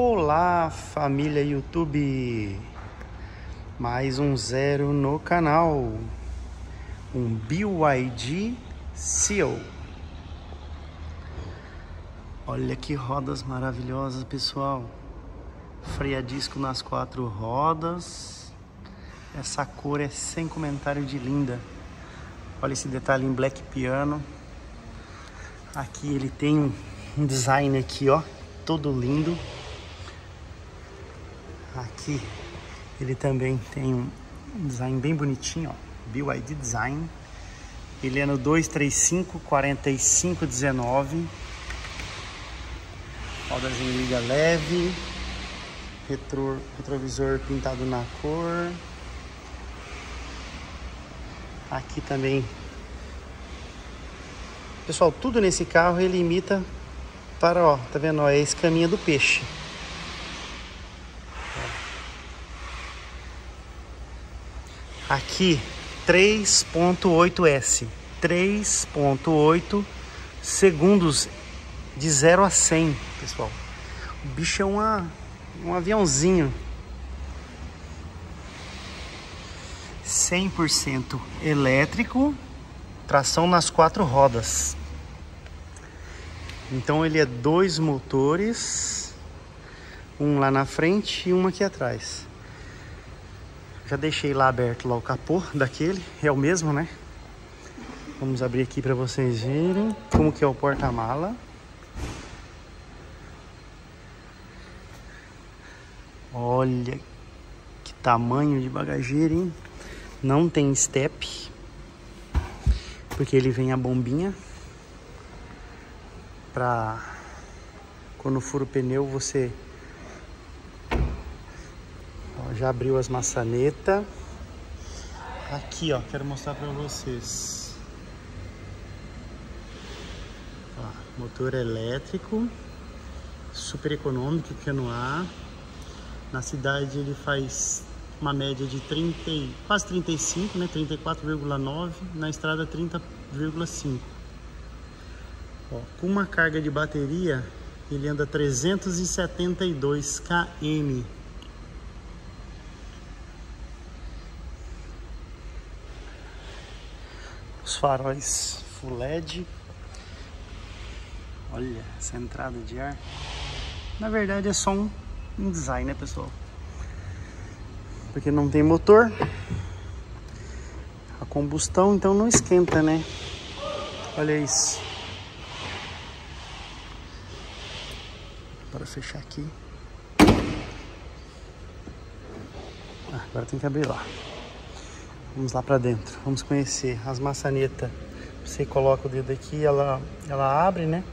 Olá, família YouTube! Mais um zero no canal. Um BYD Seal. Olha que rodas maravilhosas, pessoal. Freia disco nas quatro rodas. Essa cor é sem comentário de linda. Olha esse detalhe em black piano. Aqui ele tem um design aqui, ó, todo lindo. Aqui ele também tem um design bem bonitinho, ó, BYD Design. Ele é no 235 45 19. Rodas em liga leve. Retro, retrovisor pintado na cor. Aqui também. Pessoal, tudo nesse carro ele imita para, ó, tá vendo? Ó, é a escaminha do peixe. Aqui 3.8S, 3.8 segundos de 0 a 100, pessoal. O bicho é uma, um aviãozinho. 100% elétrico, tração nas quatro rodas. Então ele é dois motores, um lá na frente e um aqui atrás. Já deixei lá aberto lá o capô daquele, é o mesmo, né? Vamos abrir aqui para vocês verem como que é o porta-mala. Olha que tamanho de bagageiro, hein? Não tem step, porque ele vem a bombinha para quando fura o pneu você já abriu as maçanetas. Aqui, ó, quero mostrar para vocês. Ó, motor elétrico, super econômico, ar. Na cidade ele faz uma média de 30, quase 35, né? 34,9, na estrada 30,5. com uma carga de bateria, ele anda 372 km. Faróis full LED. Olha essa entrada de ar. Na verdade é só um um design, né, pessoal? Porque não tem motor. A combustão, então, não esquenta, né? Olha isso. Bora fechar aqui. Ah, agora tem que abrir lá. Vamos lá pra dentro. Vamos conhecer as maçanetas. Você coloca o dedo aqui, ela, ela abre, né?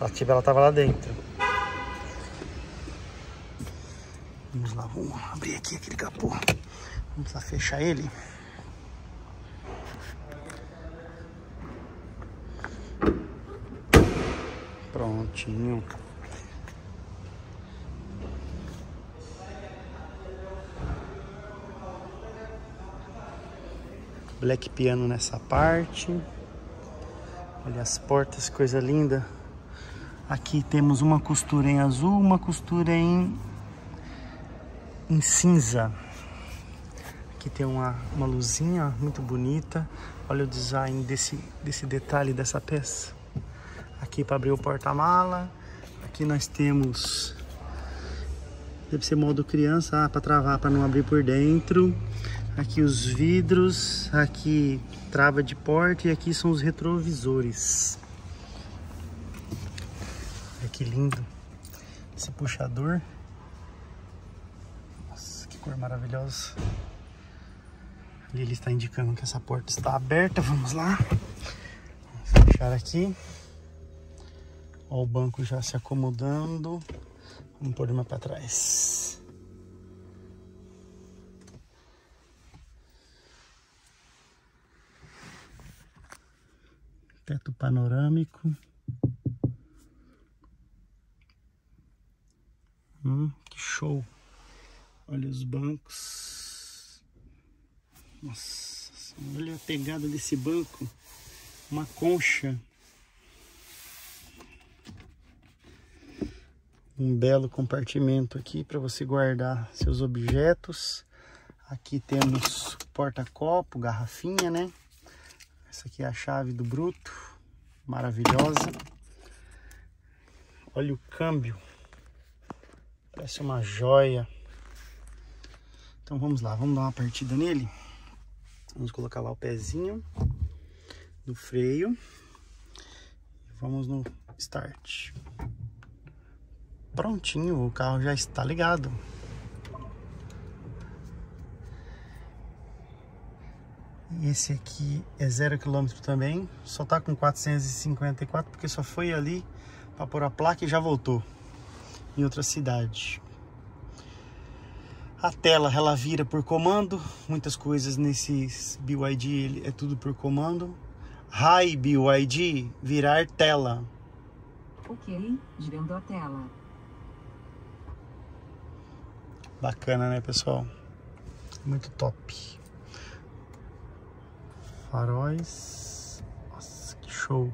Ela, ela tava lá dentro. Vamos lá, vamos abrir aqui aquele capô. Vamos lá fechar ele. Prontinho. Black piano nessa parte. Olha as portas, coisa linda. Aqui temos uma costura em azul, uma costura em em cinza. Aqui tem uma, uma luzinha muito bonita. Olha o design desse, desse detalhe dessa peça. Aqui para abrir o porta-mala. Aqui nós temos... Deve ser modo criança, ah, para travar, para não abrir por dentro. Aqui os vidros, aqui trava de porta e aqui são os retrovisores. Olha que lindo esse puxador cor maravilhosa. Ali ele está indicando que essa porta está aberta. Vamos lá. Vamos fechar aqui. Ó, o banco já se acomodando. Vamos pôr uma para trás. Teto panorâmico. Hum, que show! Olha os bancos. Nossa, olha a pegada desse banco. Uma concha. Um belo compartimento aqui para você guardar seus objetos. Aqui temos porta-copo, garrafinha, né? Essa aqui é a chave do bruto, maravilhosa. Olha o câmbio, parece uma joia. Então vamos lá, vamos dar uma partida nele. Vamos colocar lá o pezinho no freio. Vamos no start. Prontinho, o carro já está ligado. Esse aqui é zero quilômetro também, só tá com 454 porque só foi ali para pôr a placa e já voltou em outra cidade. A tela ela vira por comando, muitas coisas nesses BYD é tudo por comando. Hi BYD, virar tela. Ok, girando a tela. Bacana, né, pessoal? Muito top. Faróis. Nossa, que show.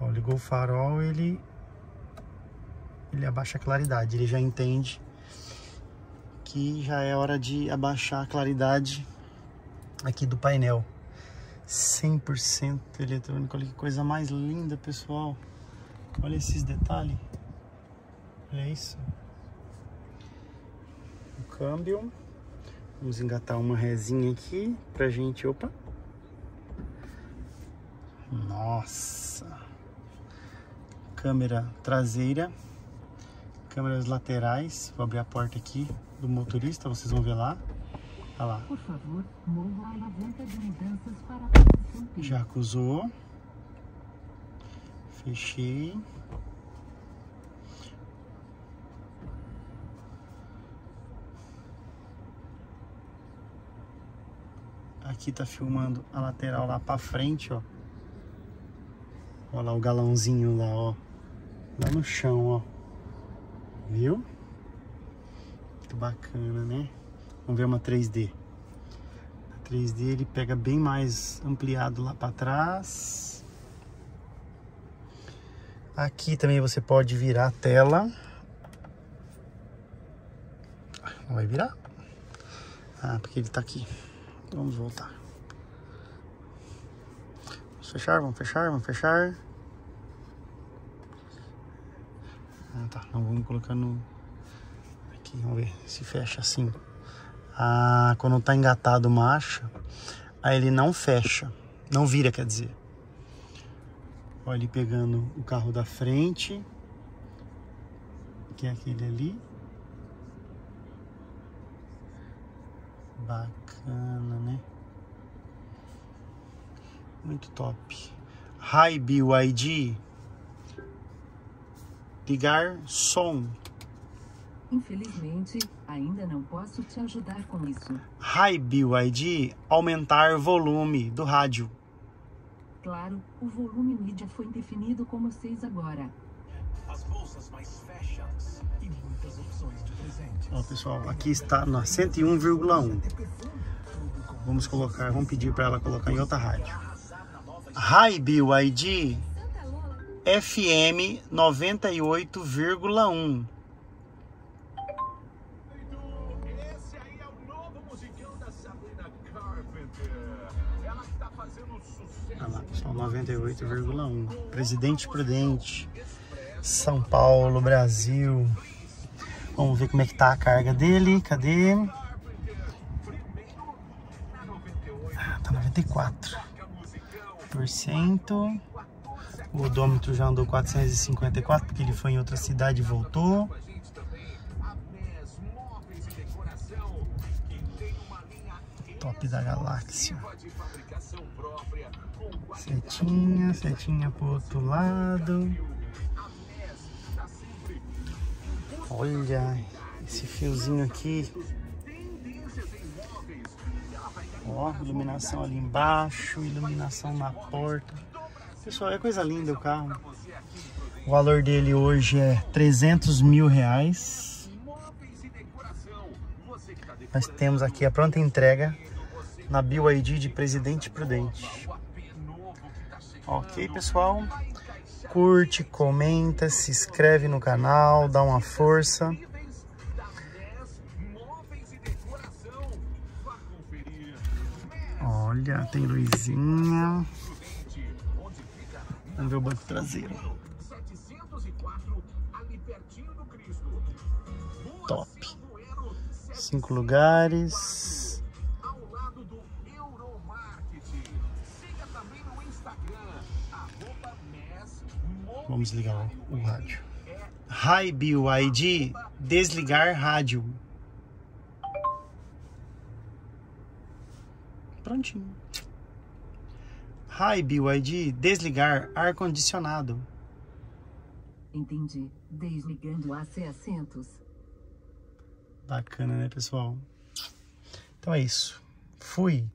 Ó, ligou o farol, ele ele abaixa a claridade, ele já entende que já é hora de abaixar a claridade aqui do painel. 100% eletrônico, olha que coisa mais linda, pessoal. Olha esses detalhes. Olha isso. O câmbio. Vamos engatar uma resinha aqui pra gente, opa, nossa! Câmera traseira, câmeras laterais. Vou abrir a porta aqui do motorista, vocês vão ver lá. Olha lá. Por favor, mova a alavanca de mudanças para a posição P. Já acusou. Fechei. Aqui tá filmando a lateral lá para frente, ó. Olha lá o galãozinho lá, ó. Lá no chão, ó. Viu? Muito bacana, né? Vamos ver uma 3D. A 3D ele pega bem mais ampliado lá para trás. Aqui também você pode virar a tela. Não vai virar? Ah, porque ele tá aqui. Então vamos voltar. Vamos fechar, vamos fechar, vamos fechar. Tá. Não vamos colocar no. Aqui, vamos ver se fecha assim. Ah, quando tá engatado marcha, aí ele não fecha. Não vira, quer dizer. Olha ele pegando o carro da frente, que é aquele ali. Bacana, né? Muito top. Hi BYD. Ligar som. Infelizmente, ainda não posso te ajudar com isso. Hi BYD. Aumentar volume do rádio. Claro, o volume mídia foi definido como 6 agora. As bolsas mais fashions e muitas opções de presentes. Ó, pessoal, aqui está na 101,1. Vamos colocar, vamos pedir para ela colocar em outra rádio. Hi BYD FM 98,1. Esse aí é tá. Olha lá, pessoal, 98,1. Presidente Prudente, São Paulo, Brasil. Vamos ver como é que tá a carga dele. Cadê? Ah, tá 94%. O odômetro já andou 454 porque ele foi em outra cidade e voltou. Top da galáxia. Setinha, setinha pro outro lado. Olha esse fiozinho aqui. Ó, iluminação ali embaixo, iluminação na porta. Pessoal, é coisa linda o carro. O valor dele hoje é 300 mil reais. Nós temos aqui a pronta entrega na BYD de Presidente Prudente. Ok, pessoal? curte, comenta, se inscreve no canal, dá uma força. Olha, tem luzinha. Vamos ver o banco traseiro. 704, ali pertinho do Cristo. Rua Top. Cinco lugares. Vamos ligar o, rádio. Hi BYD, desligar rádio. Prontinho. Hi BYD, desligar ar condicionado. Entendi. Desligando AC assentos. Bacana, né, pessoal? Então é isso. Fui.